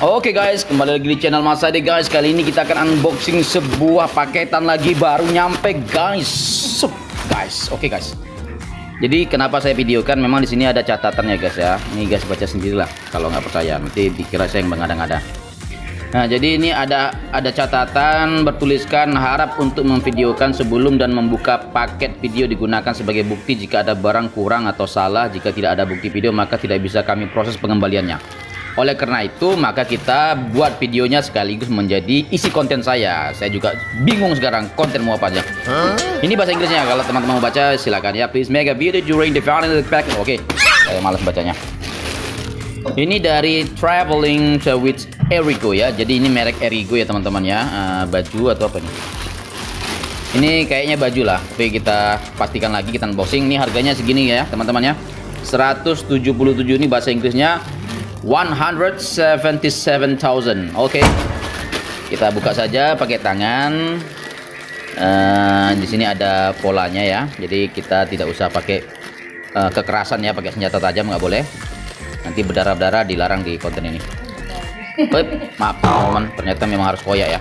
Oke guys, kembali lagi di channel Mas Ade guys. Kali ini kita akan unboxing sebuah paketan lagi baru nyampe guys. Guys. Oke guys. Jadi kenapa saya videokan? Memang di sini ada catatannya guys ya. Ini guys baca sendirilah. Kalau nggak percaya, nanti dikira saya yang mengada-ngada. Nah, jadi ini ada ada catatan bertuliskan harap untuk memvideokan sebelum dan membuka paket video digunakan sebagai bukti jika ada barang kurang atau salah. Jika tidak ada bukti video maka tidak bisa kami proses pengembaliannya. Oleh karena itu, maka kita buat videonya sekaligus menjadi isi konten saya. Saya juga bingung sekarang konten mau apa aja. Ini bahasa Inggrisnya. Kalau teman-teman mau baca silakan ya. Please make a video during the final pack. Oke, saya malas bacanya. Ini dari Traveling with Erigo ya. Jadi ini merek Erigo ya teman-teman ya. Uh, baju atau apa nih? Ini kayaknya baju lah. Tapi kita pastikan lagi kita unboxing. Ini harganya segini ya teman-teman ya. 177 ini bahasa Inggrisnya 177,000. Oke. Okay. Kita buka saja pakai tangan. Uh, di sini ada polanya ya. Jadi kita tidak usah pakai uh, kekerasan ya, pakai senjata tajam nggak boleh. Nanti berdarah-darah dilarang di konten ini. Maaf teman-teman, ternyata memang harus koyak ya.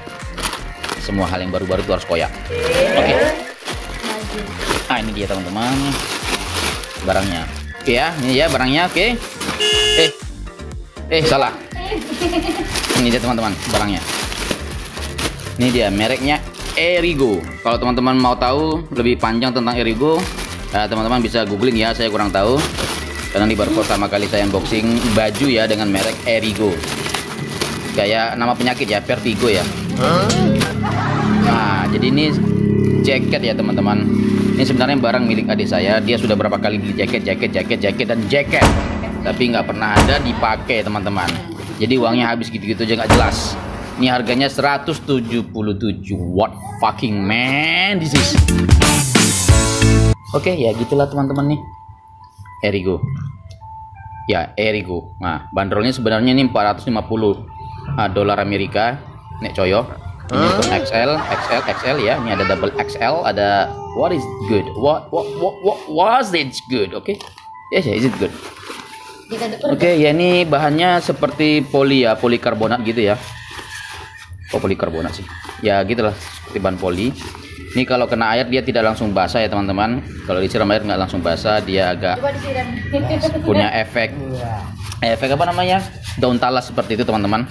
Semua hal yang baru-baru itu harus koyak. Oke. Okay. Ah ini dia teman-teman. Barangnya. Oke okay, ya, ini ya barangnya. Oke. Okay. Eh, eh salah. Ini dia teman-teman barangnya. Ini dia mereknya Erigo. Kalau teman-teman mau tahu lebih panjang tentang Erigo eh, teman-teman uh, bisa googling ya saya kurang tahu. Karena ini baru pertama kali saya unboxing baju ya dengan merek Erigo. Kayak nama penyakit ya vertigo ya. Nah jadi ini jaket ya teman-teman. Ini sebenarnya barang milik adik saya. Dia sudah berapa kali beli jaket jaket jaket jaket dan jaket tapi nggak pernah ada dipakai teman-teman. Jadi uangnya habis gitu-gitu aja nggak jelas. Ini harganya 177 what fucking man this is. Oke okay, ya gitulah teman-teman nih. Erigo. Ya Erigo. Nah bandrolnya sebenarnya ini 450 uh, dolar Amerika. Nek coyo. Ini untuk XL XL XL ya. Ini ada double XL ada what is good? What what what what was it good? Oke. Okay? yes yeah, is it good Oke, okay, ya ini bahannya seperti poli ya, polikarbonat gitu ya. Oh, polikarbonat sih. Ya gitulah, seperti bahan poli. Ini kalau kena air dia tidak langsung basah ya teman-teman. Kalau disiram air nggak langsung basah, dia agak punya efek efek apa namanya daun talas seperti itu teman-teman.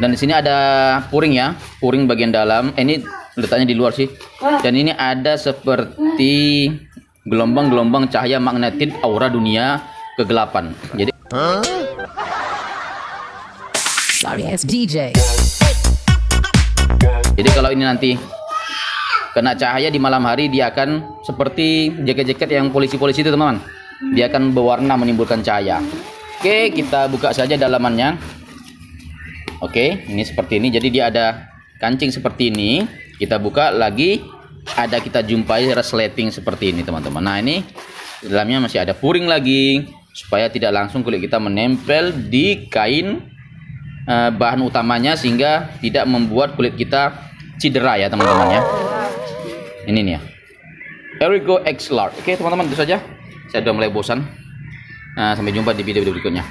Dan di sini ada puring ya, puring bagian dalam. Eh, ini letaknya di luar sih. Dan ini ada seperti gelombang-gelombang cahaya magnetit aura dunia kegelapan. Jadi huh? Sorry, it's DJ. Jadi kalau ini nanti kena cahaya di malam hari dia akan seperti jaket-jaket yang polisi-polisi itu teman-teman. Dia akan berwarna menimbulkan cahaya. Oke, kita buka saja dalamannya. Oke, ini seperti ini. Jadi dia ada kancing seperti ini. Kita buka lagi ada kita jumpai resleting seperti ini teman-teman. Nah, ini dalamnya masih ada puring lagi supaya tidak langsung kulit kita menempel di kain uh, bahan utamanya sehingga tidak membuat kulit kita cedera ya teman-teman ya. Ini nih ya. Erigo X Large oke teman-teman itu saja. Saya sudah mulai bosan. Nah, sampai jumpa di video-video berikutnya